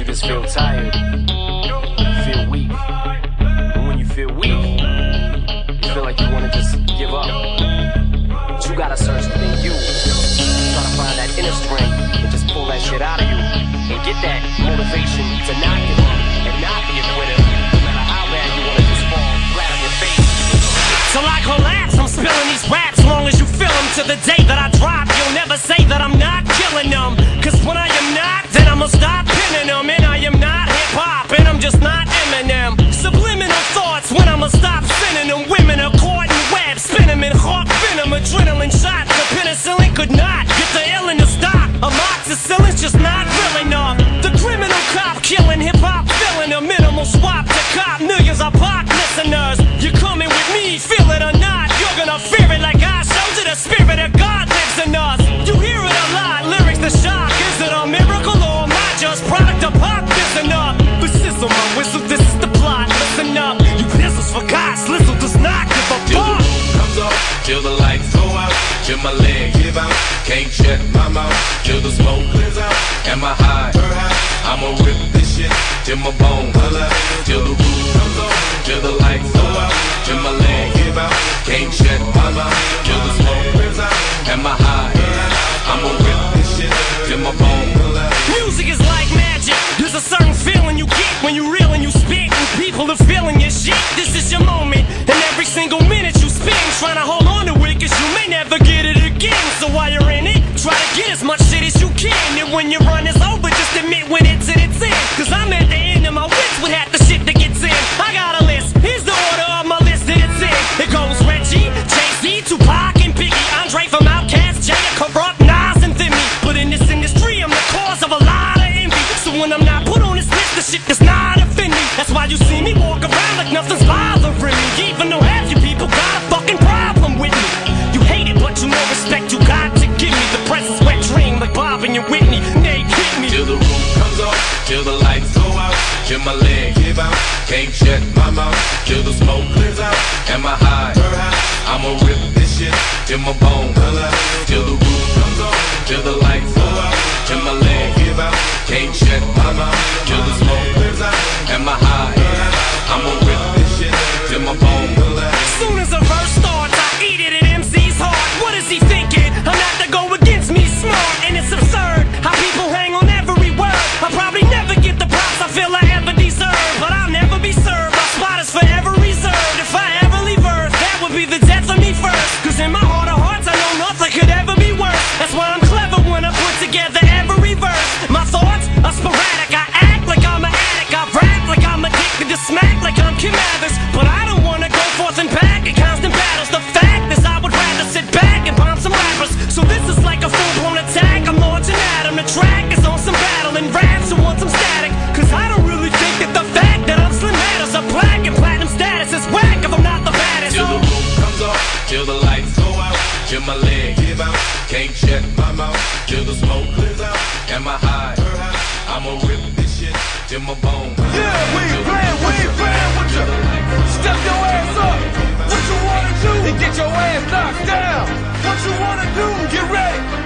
you just feel tired. I know my leg give out. Can't shut my mouth till the smoke clears out. and my high? I'ma rip this shit till my bone holla. Till the roof comes on, till the lights go out. Till my leg give out. Can't shut my mouth till the smoke clears out. and my high? I'ma rip this shit till my bone holla. Music is like magic. There's a certain feeling you get when you reel and you spit. And people are feeling your shit. This when your run is over, just admit when it's at its end. Cause I'm at the end of my wits would have to the smoke clears out. and my high? I'ma rip this shit in my bones. Till the roof comes on, till the lights go out, till my leg give out. Can't shut my mouth. out. Can't check my mouth till the smoke clears out. And I high? I'ma rip this shit till my bone. Yeah, we playing, we playing with you. Step your ass up. What you wanna do? And get your ass knocked down. What you wanna do? Get ready.